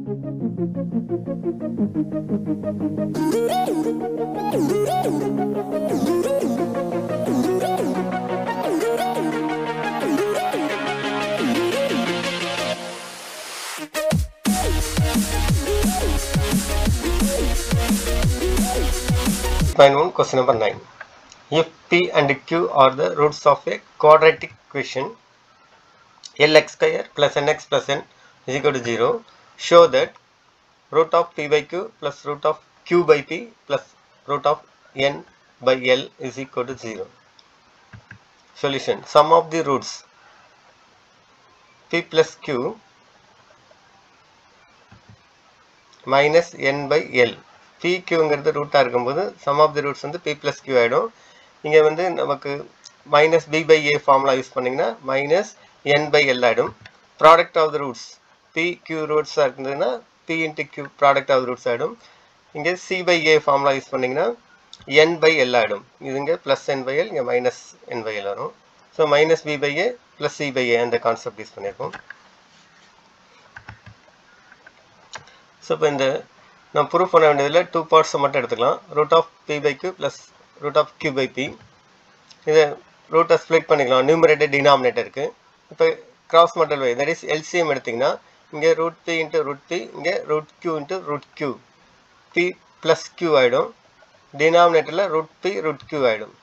Point 1, question number 9. If p and q are the roots of a quadratic equation, lx square plus nx plus n is equal to 0, show that root of p by q plus root of q by p plus root of n by l is equal to 0. Solution. Sum of the roots. P plus q minus n by l. P கியூங்கிறது ரூட்டாக இருக்கும்போது sum of the roots வந்து B plus Q ஆகிடும் இங்கே வந்து நமக்கு minus b by a formula use பண்ணிங்கன்னா minus N by L ஆகிடும் product of the roots p q ரூட்ஸாக இருந்ததுன்னா p into q product of roots ஆகிடும் இங்கே c by a formula use பண்ணிங்கன்னா என் பை எல் ஆகிடும் இதுங்க ப்ளஸ் என் பை எல் இங்கே minus N by l வரும். So minus b by a plus c by a அந்த concept use பண்ணியிருக்கோம் so இப்போ இந்த நான் ப்ரூஃப் பண்ண வேண்டியதில் டூ பார்ட்ஸை மட்டும் எடுத்துக்கலாம். Root of p by q plus root of q by p இதை ரூட்டை ஸ்ப்ளிட் பண்ணிக்கலாம். நியூமரேட்டர் டினாமினேட்டருக்கு இப்போ cross multiply why that is LCM எடுத்திங்கன்னா இங்கே root p into root p இங்கே root q into root q p plus q ஆகிடும் டினாமினேட்டரில் ரூட் பி ரூட் கியூ ஆகிடும்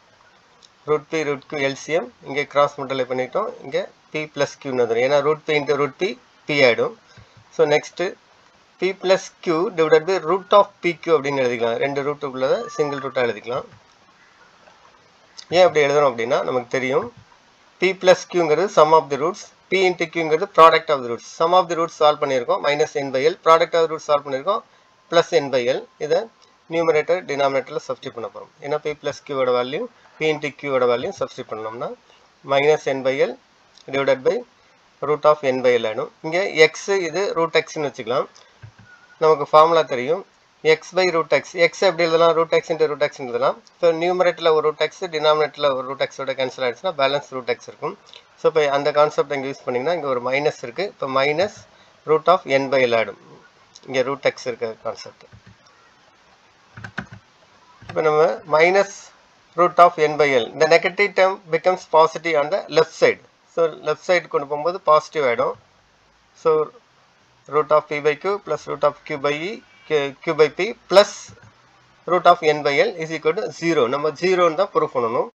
root p root q LCM இங்கே கிராஸ் மல்டலை பண்ணிட்டோம். இங்கே பி ப்ளஸ் கியூன்னு வந்துடும். ஏன்னா root p into root p p ஆகிடும் so next p plus q divide by root of p q அப்படின்னு எழுதிக்கலாம். ரெண்டு ரூட்டுக்குள்ளதை சிங்கிள் ரூட்டாக எழுதிக்கலாம். ஏன் அப்படி எழுதணும் அப்படின்னா நமக்கு தெரியும். B plus கியூங்கிறது sum of the roots p into கியூங்கிறது product of the roots sum of the roots solve பண்ணியிருக்கோம். Minus n by l product of root roots solve பண்ணியிருக்கோம். ப்ளஸ் என் பை எல் இதை நியூமரேட்டர் டினாமினேட்டரில் substitute பண்ண போகிறோம் ஏன்னா B plus கியூவோட value B into கியூவோட value substitute பண்ணோம்னா minus n by l divided by root of n by l ஆகிடும் இங்கே எக்ஸு இது ரூட் எக்ஸ்னு வச்சுக்கலாம். நமக்கு ஃபார்முலா தெரியும். X by root x x எப்படி எழுதலாம்? Root x into root x எழுதலாம். இப்போ நியூமரேட்டில் ஒரு ரூட் எக்ஸ் டினாமினேட்டில் ஒரு ரூட் எக்ஸோட கேன்சல் ஆகிடுச்சுன்னா பேலன்ஸ் ரூட் எக்ஸ் இருக்கும். ஸோ இப்போ அந்த கான்செப்ட் இங்கே யூஸ் பண்ணிங்கன்னா இங்கே ஒரு மைனஸ் இருக்குது இப்போ minus root of n by l ஆகிடும் இங்கே ரூட் எக்ஸ் இருக்க கான்செப்ட் இப்போ நம்ம minus root of n by l இந்த negative term becomes positive on the left side so left side கொண்டு போகும்போது பாசிட்டிவ் ஆகிடும் so root of p by q plus root of q by E q by p plus root of n by l is equal to 0 நம்ம 0 தான் proof பண்ணணும்